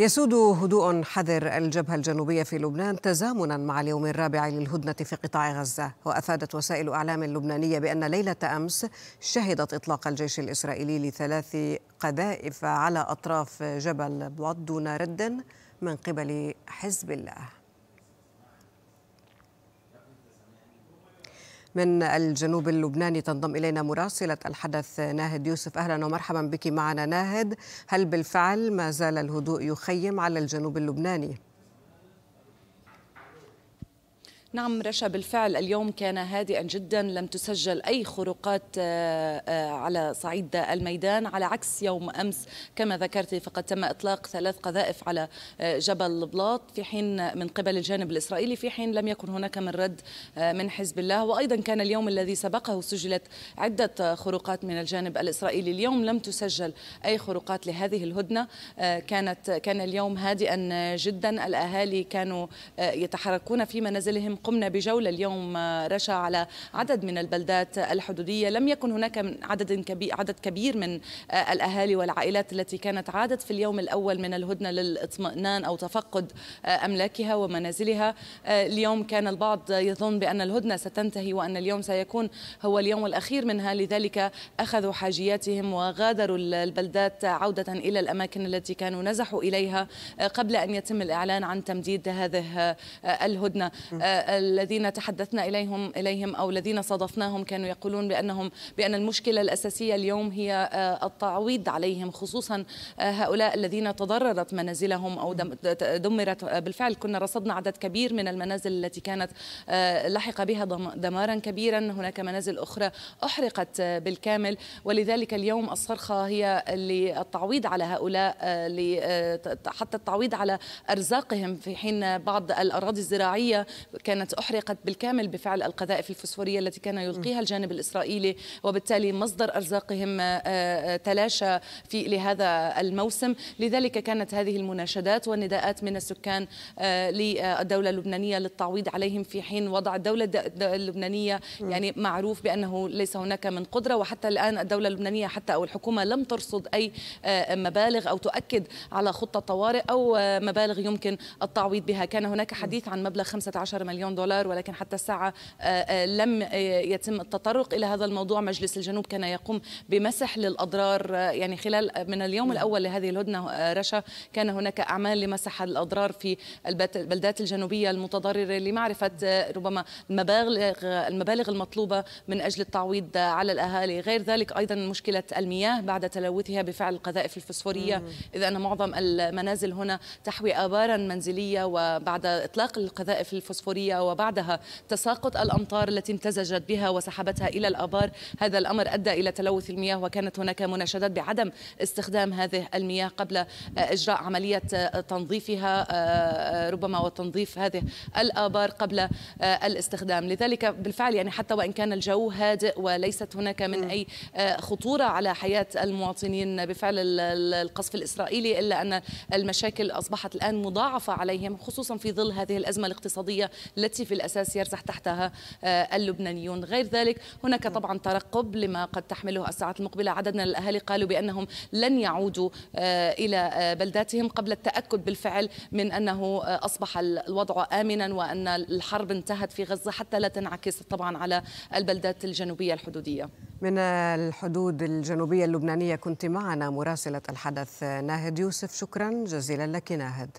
يسود هدوء حذر الجبهة الجنوبية في لبنان تزامنا مع اليوم الرابع للهدنة في قطاع غزة. وأفادت وسائل أعلام لبنانية بأن ليلة أمس شهدت إطلاق الجيش الإسرائيلي لثلاث قذائف على أطراف جبل بواد دون رد من قبل حزب الله. من الجنوب اللبناني تنضم إلينا مراسلة الحدث ناهد يوسف أهلا ومرحبا بك معنا ناهد هل بالفعل ما زال الهدوء يخيم على الجنوب اللبناني؟ نعم رشا بالفعل اليوم كان هادئا جدا لم تسجل أي خروقات آه، آه، على صعيد الميدان على عكس يوم أمس كما ذكرت فقد تم إطلاق ثلاث قذائف على آه، جبل بلاط في حين من قبل الجانب الإسرائيلي في حين لم يكن هناك من رد من حزب الله. وأيضا كان اليوم الذي سبقه سجلت عدة خروقات من الجانب الإسرائيلي. اليوم لم تسجل أي خروقات لهذه الهدنة. كانت كان اليوم هادئا جدا. الأهالي كانوا يتحركون في منازلهم. قمنا بجولة اليوم آه، رشا على عدد من البلدات الحدودية. لم يكن هناك عدد كبير عدد كبير من آه، الأهالي والعائلات التي كانت عادت في اليوم الأول من الهدنة للاطمئنان أو تفقد آه، أملاكها ومنازلها. اليوم كان البعض يظن بأن الهدنة ستنتهي وأن اليوم سيكون هو اليوم الأخير منها. لذلك أخذوا حاجياتهم وغادروا البلدات عودة إلى الأماكن التي كانوا نزحوا إليها قبل أن يتم الإعلان عن تمديد هذه الهدنة. الذين تحدثنا اليهم إليهم أو الذين صادفناهم كانوا يقولون بانهم بأن المشكلة الأساسية اليوم هي آه، التعويض عليهم خصوصا آه، هؤلاء الذين تضررت منازلهم أو دمرت. بالفعل كنا رصدنا عدد كبير من المنازل التي كانت آه، لحق بها دمارا كبيرا. هناك منازل أخرى أحرقت بالكامل. ولذلك اليوم الصرخة هي للتعويض على هؤلاء حتى التعويض على أرزاقهم في حين بعض الأراضي الزراعية. كانت كانت أحرقت بالكامل بفعل القذائف الفسفورية التي كان يلقيها الجانب الإسرائيلي وبالتالي مصدر أرزاقهم آه، آه، تلاشى في لهذا الموسم. لذلك كانت هذه المناشدات والنداءات من السكان آه، للدولة اللبنانية للتعويض عليهم في حين وضع الدولة اللبنانية يعني معروف بأنه ليس هناك من قدرة. وحتى الآن الدولة اللبنانية حتى أو الحكومة لم ترصد أي مبالغ أو تؤكد على خطة طوارئ أو مبالغ يمكن التعويض بها. كان هناك حديث عن مبلغ 15 مليون دولار ولكن حتى الساعة آه، آه، لم آه، يتم التطرق إلى هذا الموضوع مجلس الجنوب كان يقوم بمسح للأضرار يعني خلال من اليوم نعم. الأول لهذه الهدنة رشا كان هناك أعمال لمسح الأضرار في البلدات الجنوبية المتضررة لمعرفة ربما المبالغ المبالغ المطلوبة من أجل التعويض على الأهالي. غير ذلك أيضا مشكلة المياه بعد تلوثها بفعل القذائف الفسفورية إذا أن معظم المنازل هنا تحوي آبارا منزلية وبعد إطلاق القذائف الفسفورية وبعدها تساقط الأمطار التي امتزجت بها وسحبتها إلى الآبار. هذا الأمر أدى إلى تلوث المياه وكانت هناك مناشدات بعدم استخدام هذه المياه قبل إجراء عملية تنظيفها ربما وتنظيف هذه الآبار قبل الاستخدام. لذلك بالفعل يعني حتى وإن كان الجو هادئ وليست هناك من أي خطورة على حياة المواطنين. بفعل القصف الإسرائيلي إلا أن المشاكل أصبحت الآن مضاعفة عليهم خصوصا في ظل هذه الأزمة الاقتصادية التي في الأساس يرزح تحتها آه، اللبنانيون. غير ذلك هناك طبعا ترقب لما قد تحمله الساعات المقبلة. عدد من الأهالي قالوا بأنهم لن يعودوا آه، إلى آه، بلداتهم قبل التأكد بالفعل من أنه أصبح الوضع آمنا وأن الحرب انتهت في غزة حتى لا تنعكس طبعا على البلدات الجنوبية الحدودية. من الحدود الجنوبية اللبنانية كنت معنا مراسلة الحدث ناهد يوسف. شكرا جزيلا لك ناهد.